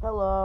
hello.